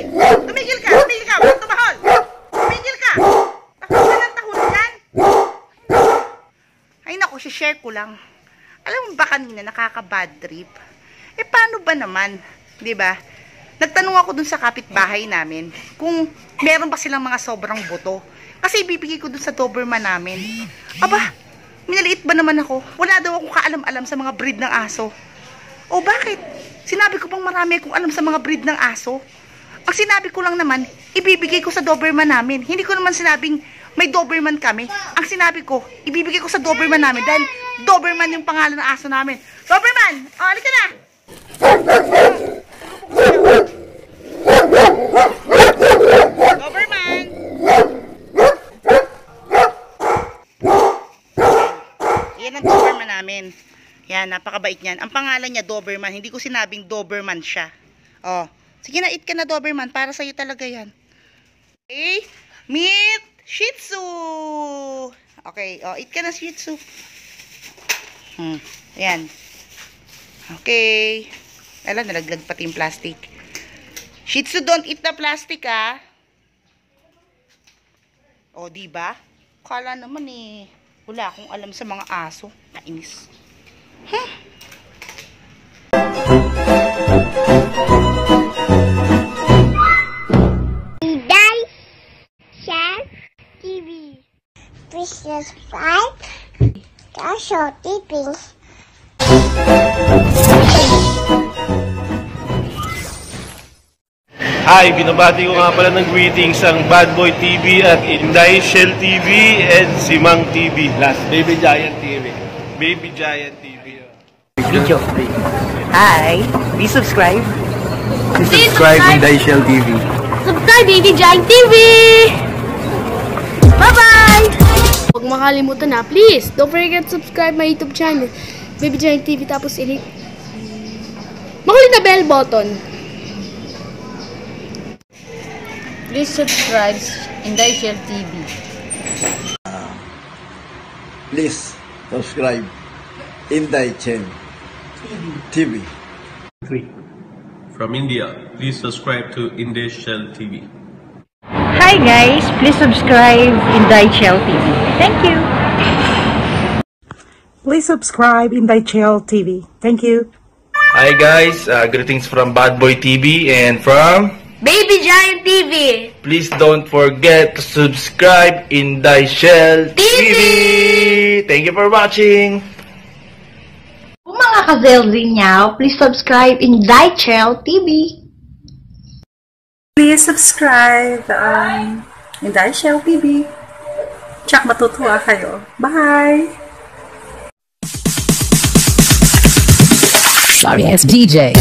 eh. Tumigil ka, tumigil ka, huwag tumahol. Tumigil ka. Takot ka ng tahol dyan. Ay naku, share ko lang. Alam mo ba kanina, nakaka-bad trip. Eh paano ba naman, di ba? Nagtanong ako dun sa kapitbahay namin kung meron ba silang mga sobrang buto. Kasi ibibigay ko dun sa Doberman namin. Aba, minaliit ba naman ako? Wala daw akong kaalam-alam sa mga breed ng aso. O bakit? Sinabi ko pang marami akong alam sa mga breed ng aso. Ang sinabi ko lang naman, ibibigay ko sa Doberman namin. Hindi ko naman sinabing may Doberman kami. Ang sinabi ko, ibibigay ko sa Doberman namin dahil Doberman yung pangalan ng aso namin. Doberman! O, halika na! Doberman! Yan ang Doberman namin. Yan, napakabait niyan. Ang pangalan niya Doberman. Hindi ko sinabing Doberman siya. Oh, sige na, eat ka na Doberman. Para sa'yo talaga yan. Okay? Meet Shih Tzu! Okay, oh, eat ka na Shih Tzu. Hmm, ayan. Okay. Alam, nalaglag pati yung plastic. Shih Tzu, don't eat the plastic, ah. O, di ba? Kala naman eh, wala akong alam sa mga aso. Nainis. Huh? Please subscribe to Show TV. Hi, binabati ko nga pala ng greetings ang Bad Boy TV at Inday Shell TV and Simang TV. Last, Baby Giant TV. Baby Giant TV. video. Hi, please subscribe. Please subscribe Inday Shell TV. Subscribe, Baby Giant TV! Huwag makalimutan na, please. Don't forget to subscribe my YouTube channel, Baby Giant TV, tapos i Makulit na bell button. Please subscribe Inday Shell TV. please subscribe Inday Chen TV. From India, please subscribe to Inday Shell TV. Hi guys, please subscribe Inday Shell TV. Thank you. Please subscribe in Channel TV. Thank you. Hi guys, uh, greetings from Bad Boy TV and from... Baby Giant TV! Please don't forget to subscribe Inday Shell TV. Thank you for watching. Kung mga ka-Zelzy niyaw, please subscribe Inday Shell TV. Please subscribe um, in Shell TV. Tsak matutuwa kayo. Bye! Sorry ass DJ.